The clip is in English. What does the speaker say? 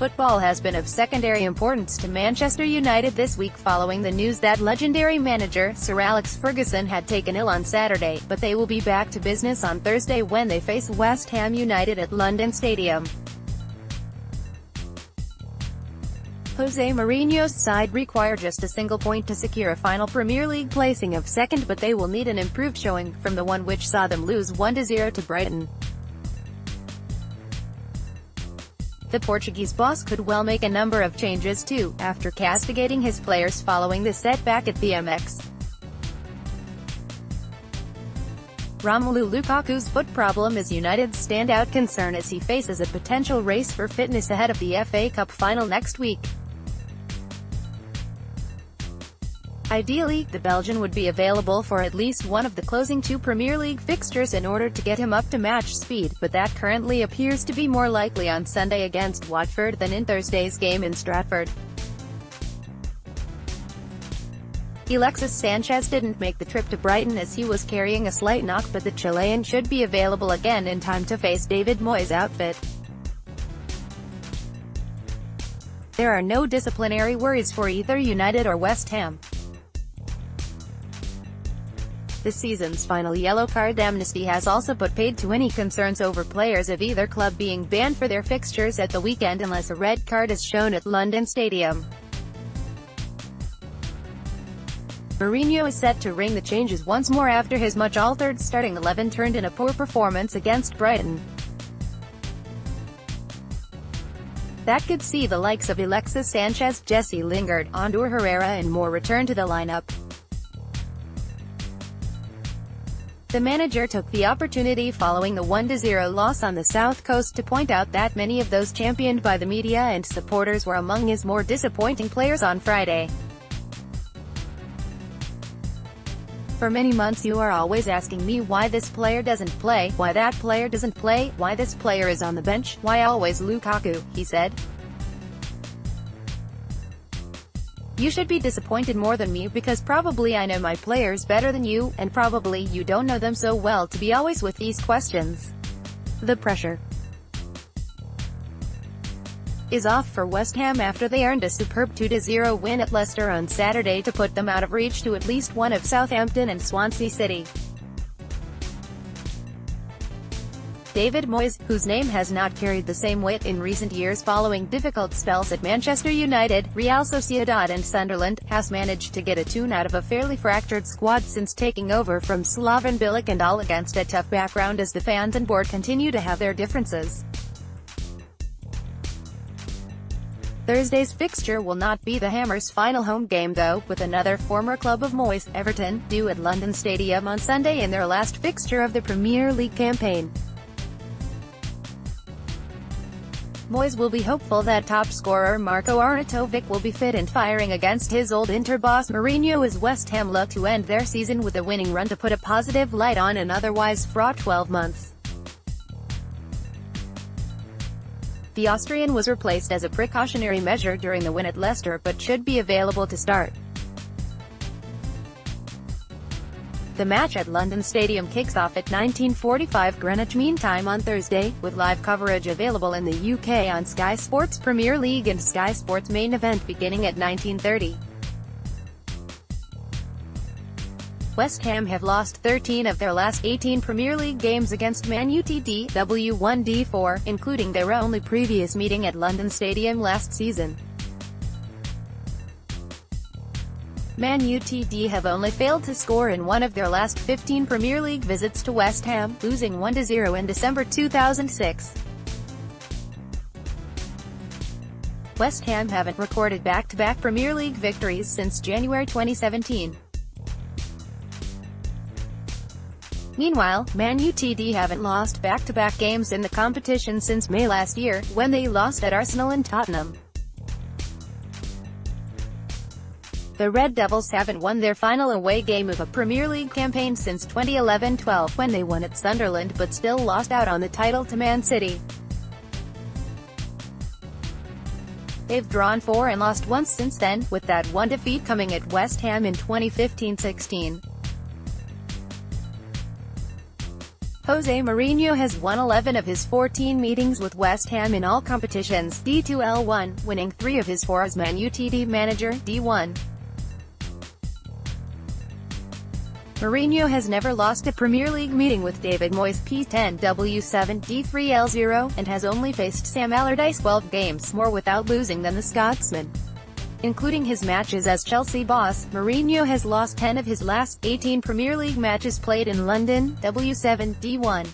football has been of secondary importance to Manchester United this week following the news that legendary manager, Sir Alex Ferguson had taken ill on Saturday, but they will be back to business on Thursday when they face West Ham United at London Stadium. Jose Mourinho's side require just a single point to secure a final Premier League placing of second but they will need an improved showing, from the one which saw them lose 1-0 to Brighton. The Portuguese boss could well make a number of changes too, after castigating his players following the setback at the Amex. Romelu Lukaku's foot problem is United's standout concern as he faces a potential race for fitness ahead of the FA Cup final next week. Ideally, the Belgian would be available for at least one of the closing two Premier League fixtures in order to get him up to match speed, but that currently appears to be more likely on Sunday against Watford than in Thursday's game in Stratford. Alexis Sanchez didn't make the trip to Brighton as he was carrying a slight knock but the Chilean should be available again in time to face David Moyes' outfit. There are no disciplinary worries for either United or West Ham. The season's final yellow card amnesty has also put paid to any concerns over players of either club being banned for their fixtures at the weekend unless a red card is shown at London Stadium. Mourinho is set to ring the changes once more after his much-altered starting 11 turned in a poor performance against Brighton. That could see the likes of Alexis Sanchez, Jesse Lingard, Ander Herrera and more return to the lineup. The manager took the opportunity following the 1-0 loss on the South Coast to point out that many of those championed by the media and supporters were among his more disappointing players on Friday. For many months you are always asking me why this player doesn't play, why that player doesn't play, why this player is on the bench, why always Lukaku, he said. You should be disappointed more than me because probably I know my players better than you, and probably you don't know them so well to be always with these questions. The pressure is off for West Ham after they earned a superb 2-0 win at Leicester on Saturday to put them out of reach to at least one of Southampton and Swansea City. David Moyes, whose name has not carried the same weight in recent years following difficult spells at Manchester United, Real Sociedad and Sunderland, has managed to get a tune out of a fairly fractured squad since taking over from Slaven Bilic and all against a tough background as the fans and board continue to have their differences. Thursday's fixture will not be the Hammers' final home game though, with another former club of Moyes, Everton, due at London Stadium on Sunday in their last fixture of the Premier League campaign. Moyes will be hopeful that top scorer Marko Arnautovic will be fit and firing against his old Inter boss Mourinho as West Ham look to end their season with a winning run to put a positive light on an otherwise fraught 12 months. The Austrian was replaced as a precautionary measure during the win at Leicester but should be available to start. The match at London Stadium kicks off at 1945 Greenwich Mean Time on Thursday, with live coverage available in the UK on Sky Sports Premier League and Sky Sports Main Event beginning at 1930. West Ham have lost 13 of their last 18 Premier League games against Man Utd W1D4, including their only previous meeting at London Stadium last season. Man Utd have only failed to score in one of their last 15 Premier League visits to West Ham, losing 1-0 in December 2006. West Ham haven't recorded back-to-back -back Premier League victories since January 2017. Meanwhile, Man Utd haven't lost back-to-back -back games in the competition since May last year, when they lost at Arsenal and Tottenham. The Red Devils haven't won their final away game of a Premier League campaign since 2011-12 when they won at Sunderland but still lost out on the title to Man City. They've drawn four and lost once since then, with that one defeat coming at West Ham in 2015-16. Jose Mourinho has won 11 of his 14 meetings with West Ham in all competitions, D2L1, winning 3 of his 4 as Man UTD manager, D1. Mourinho has never lost a Premier League meeting with David Moyes P10W7 D3L0, and has only faced Sam Allardyce 12 games more without losing than the Scotsman. Including his matches as Chelsea boss, Mourinho has lost 10 of his last 18 Premier League matches played in London, W7, D1.